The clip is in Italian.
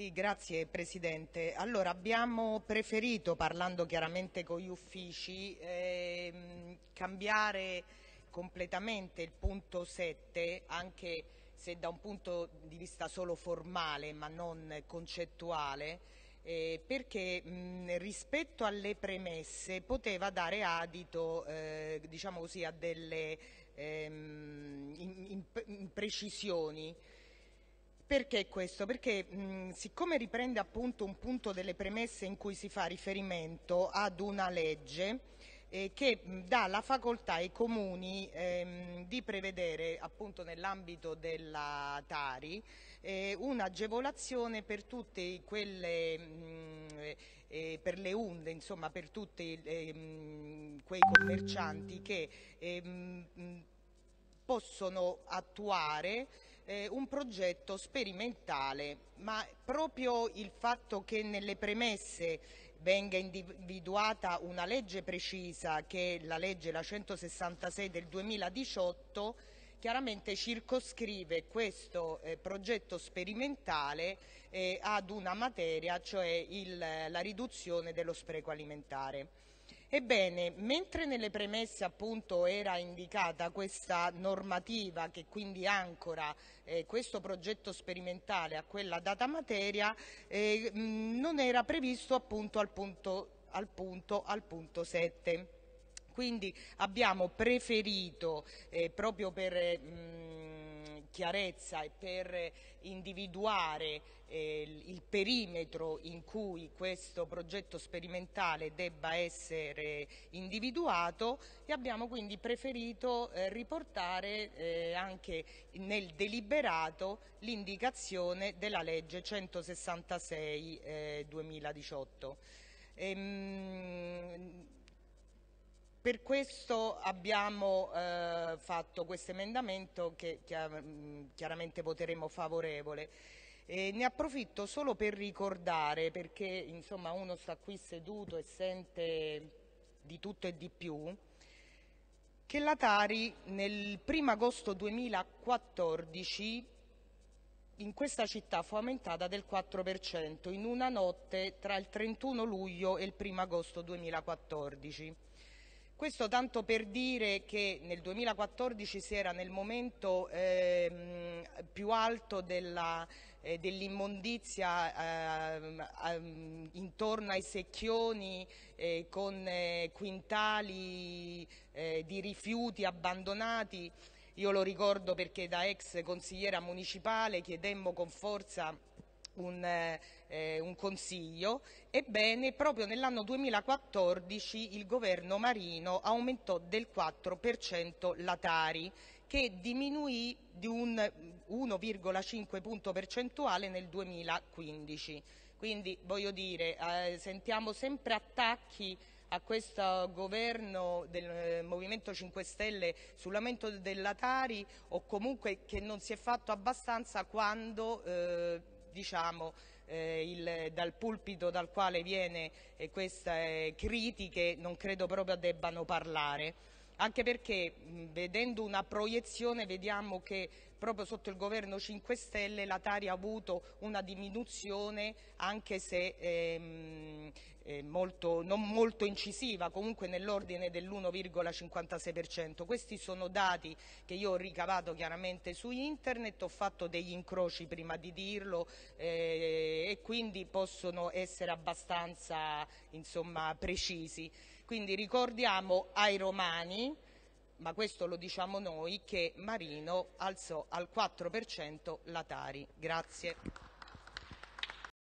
Sì, grazie Presidente. Allora, abbiamo preferito, parlando chiaramente con gli uffici, ehm, cambiare completamente il punto 7, anche se da un punto di vista solo formale ma non concettuale, eh, perché mh, rispetto alle premesse poteva dare adito eh, diciamo così, a delle ehm, imprecisioni. Perché questo? Perché mh, siccome riprende appunto un punto delle premesse in cui si fa riferimento ad una legge eh, che dà la facoltà ai comuni ehm, di prevedere appunto nell'ambito della Tari eh, un'agevolazione per tutte quelle mh, eh, per le unde, insomma per tutti ehm, quei commercianti che ehm, possono attuare eh, un progetto sperimentale, ma proprio il fatto che nelle premesse venga individuata una legge precisa che è la legge la 166 del 2018 chiaramente circoscrive questo eh, progetto sperimentale eh, ad una materia, cioè il, la riduzione dello spreco alimentare. Ebbene, mentre nelle premesse appunto era indicata questa normativa che quindi ancora eh, questo progetto sperimentale a quella data materia, eh, non era previsto appunto al punto, al punto, al punto 7. Quindi abbiamo preferito eh, proprio per mh, chiarezza e per individuare eh, il perimetro in cui questo progetto sperimentale debba essere individuato e abbiamo quindi preferito eh, riportare eh, anche nel deliberato l'indicazione della legge 166 2018. Ehm, per questo abbiamo eh, fatto questo emendamento che chiaramente voteremo favorevole. E ne approfitto solo per ricordare, perché insomma uno sta qui seduto e sente di tutto e di più, che la Tari nel 1 agosto 2014 in questa città fu aumentata del 4% in una notte tra il 31 luglio e il 1 agosto 2014. Questo tanto per dire che nel 2014 si era nel momento eh, più alto della, eh, dell'immondizia eh, intorno ai secchioni eh, con eh, quintali eh, di rifiuti abbandonati. Io lo ricordo perché da ex consigliera municipale chiedemmo con forza un, eh, un, consiglio, ebbene proprio nell'anno 2014 il governo Marino aumentò del 4% la Tari che diminuì di un 1,5 punto percentuale nel 2015. Quindi voglio dire, eh, sentiamo sempre attacchi a questo governo del eh, Movimento 5 Stelle sull'aumento della Tari o comunque che non si è fatto abbastanza quando eh, diciamo, eh, il, dal pulpito dal quale viene eh, queste critiche non credo proprio debbano parlare. Anche perché mh, vedendo una proiezione vediamo che proprio sotto il governo 5 Stelle la Tari ha avuto una diminuzione anche se ehm, eh, molto, non molto incisiva, comunque nell'ordine dell'1,56%. Questi sono dati che io ho ricavato chiaramente su internet, ho fatto degli incroci prima di dirlo eh, e quindi possono essere abbastanza insomma, precisi. Quindi ricordiamo ai romani ma questo lo diciamo noi, che Marino alzò al 4% la Tari. Grazie.